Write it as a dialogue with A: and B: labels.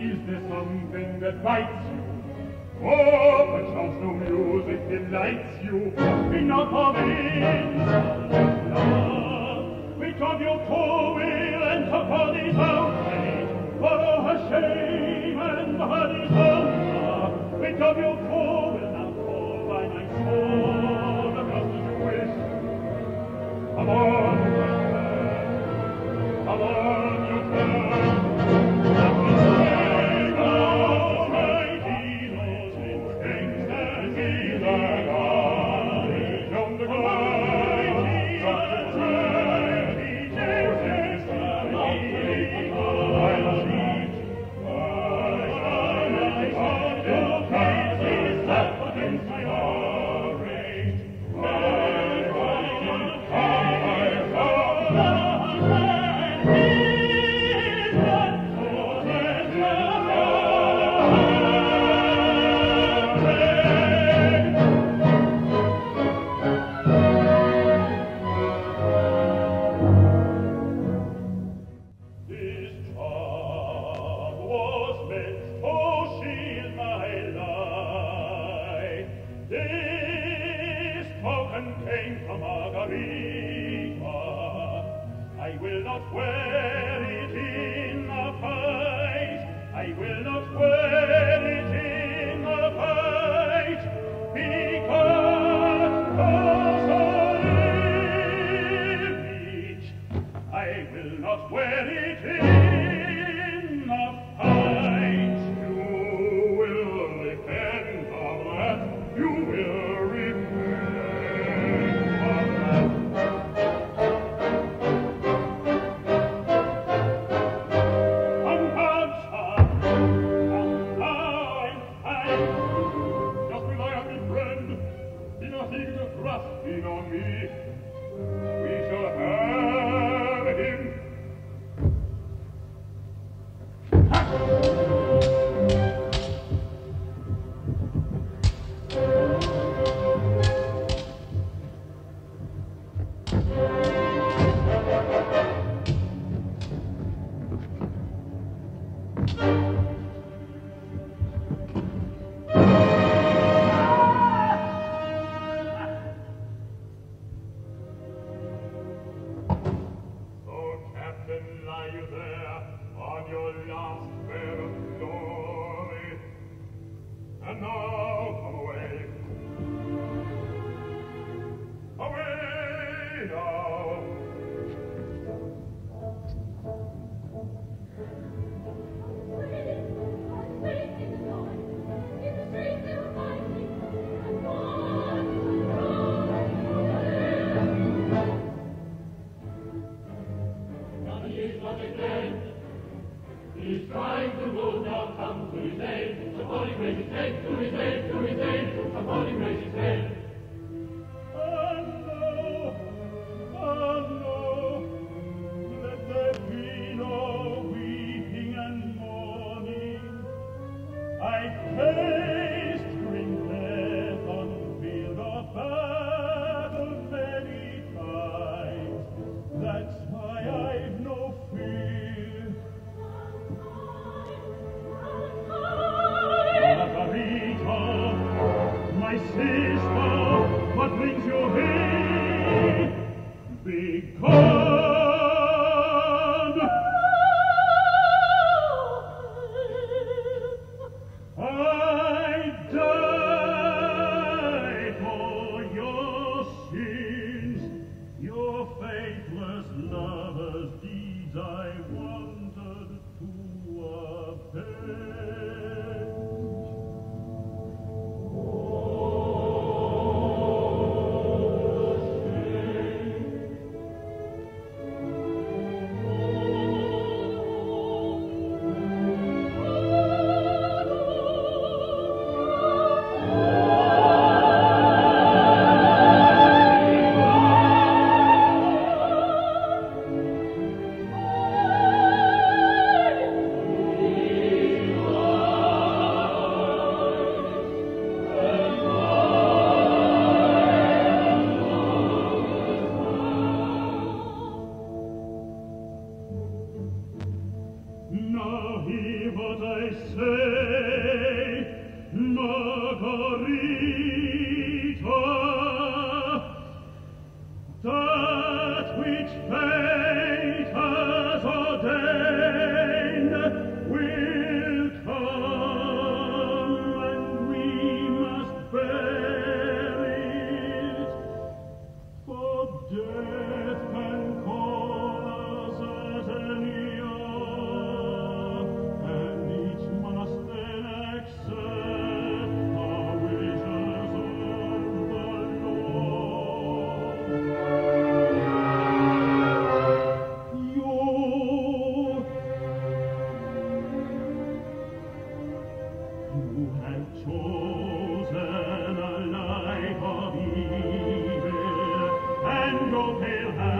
A: is the something that bites you. Oh, but sounds no music delights you. Enough of it, love. Which of your poor will enter for this outrage? For her shame and her dishonor. Which of your poor Hey! sister, what brings you here? essere Don't hand.